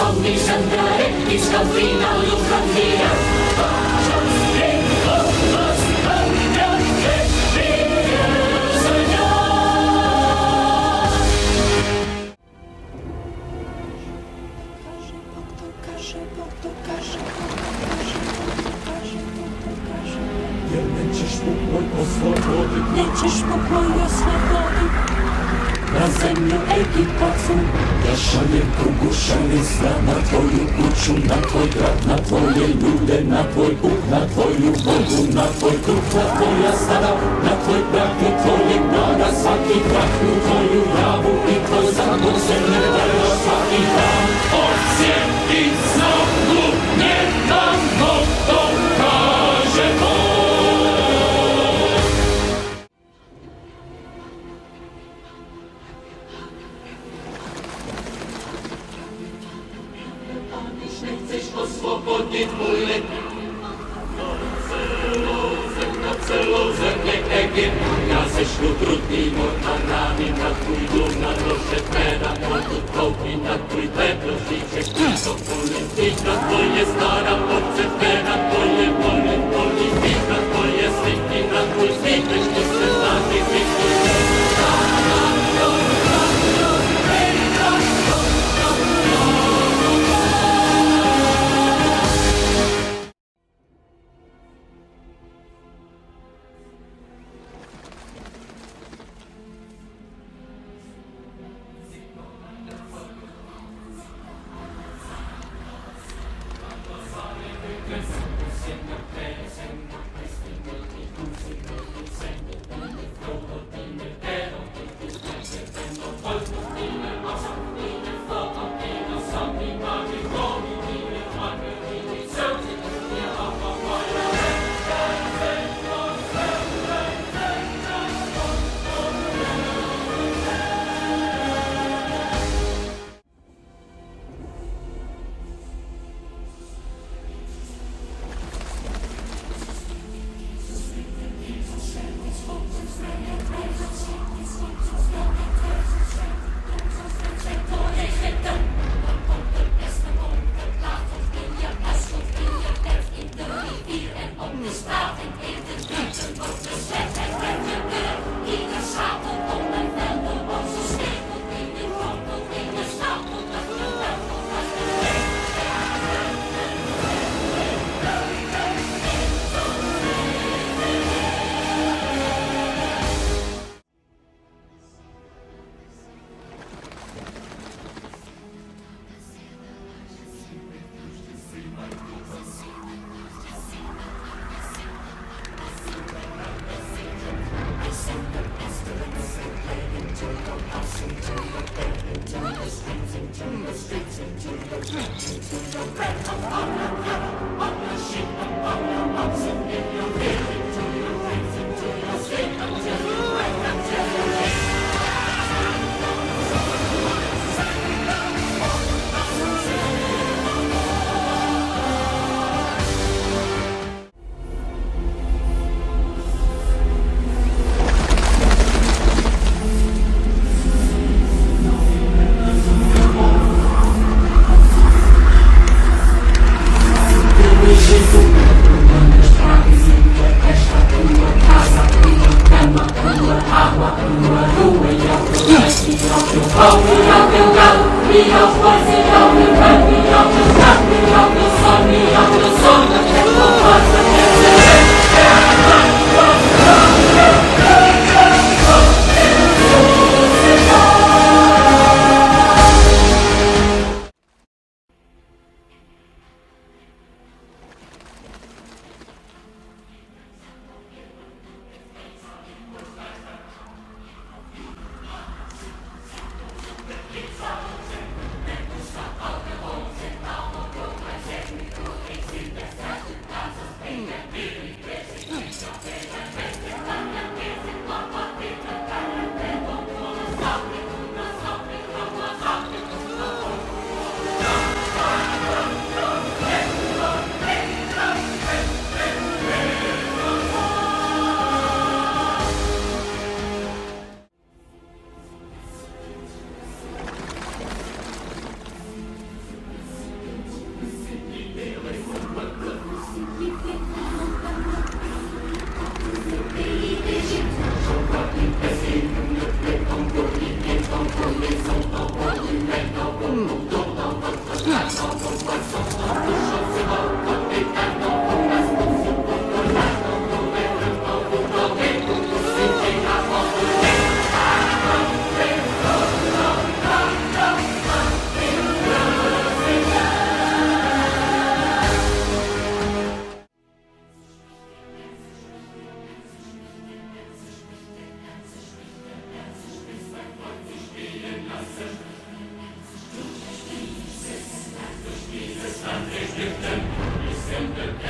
somnis entrarem fins que al final ho canviarem. ulica, na twoju kuczu, na twój grad, na twoje ludy, na twój Bóg, na twoju Bogu, na twój kruk, na twoja stara, na twój Истина, то есть на работе. Into the streets, into the up, into the streets, into the streets. up, up, up, up, up, up, up, up, up, on the up, up, up, up, up, up, up, up, up, up, up, up, up, up, up, Stiften, vi sender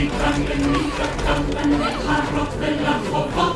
Vitanden, Mieter, Kallen, Harrop, Vella, Hoppa,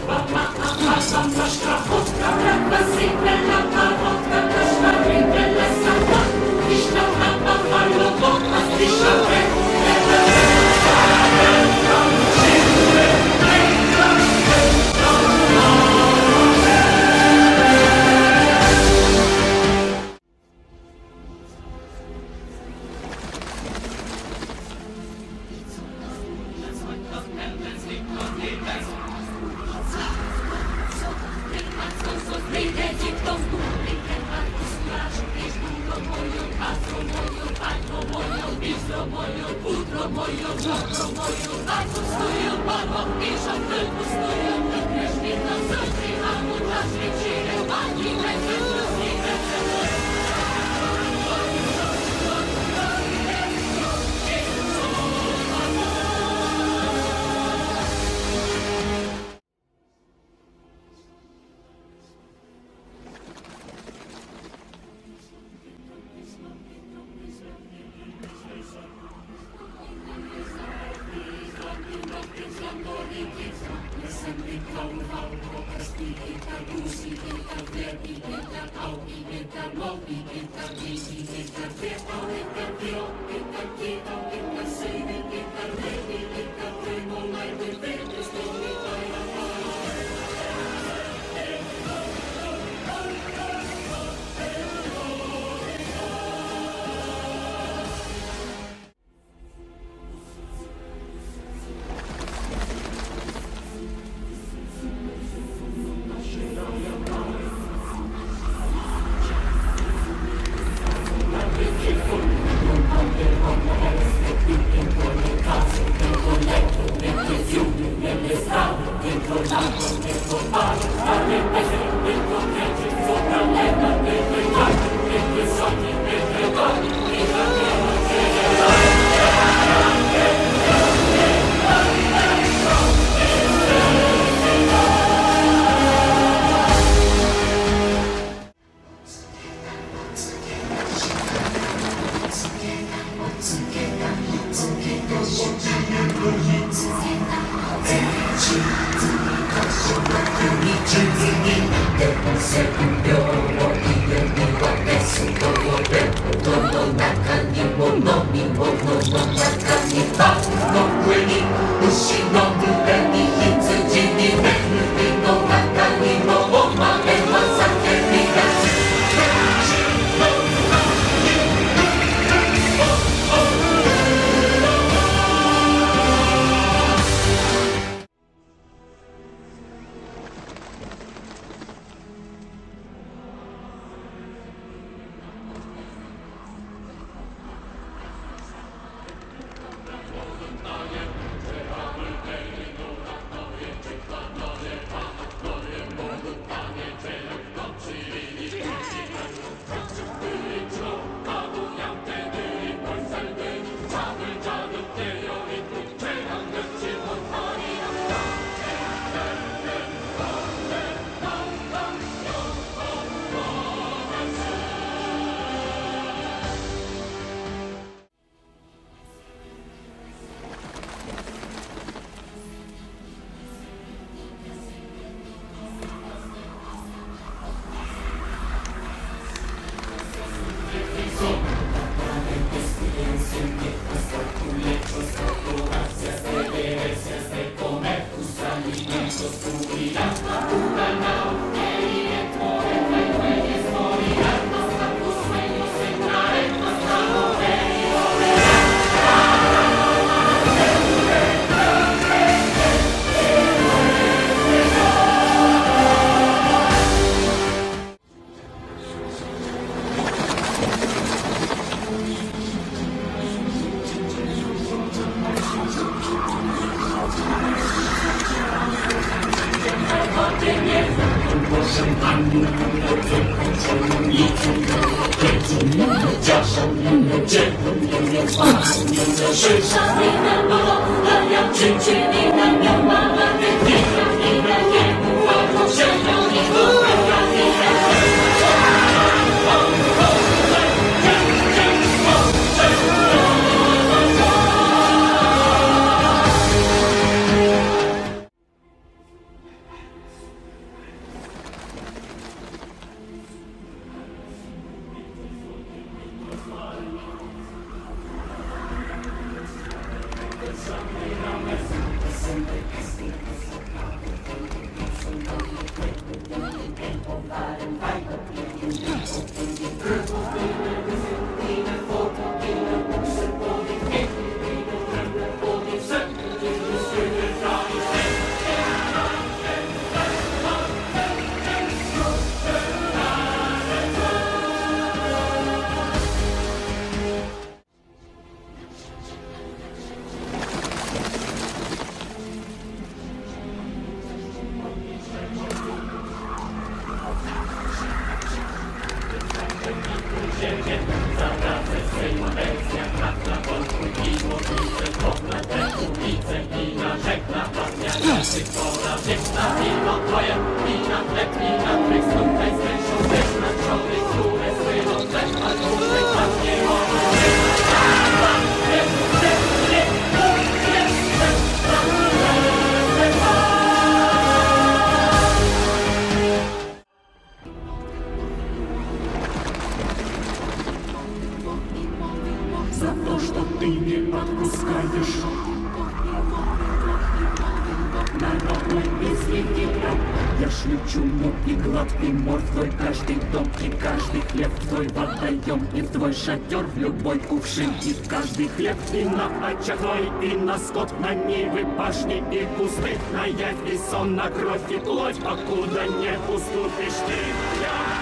шатер в любой кувшин. И каждый хлеб и на очатой, и на скот. На нивы, башни и кусты. На явь и сон, на кровь и плоть. Покуда не уступишь ты, я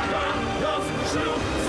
готов жил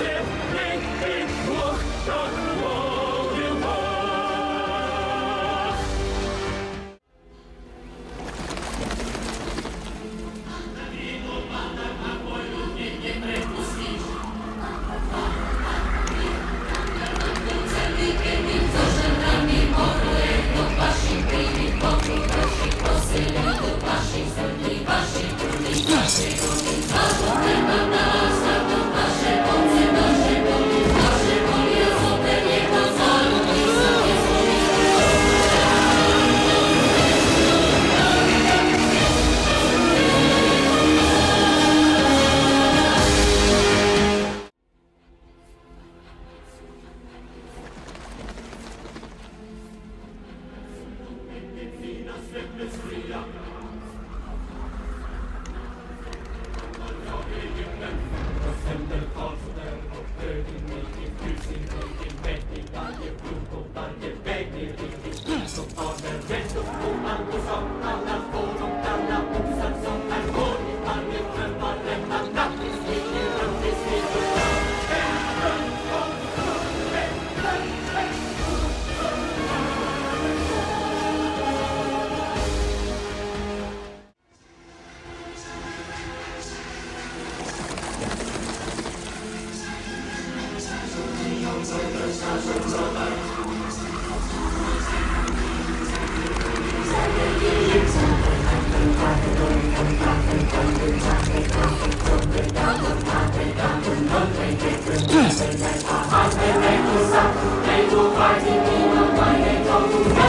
天天向我哋祝福。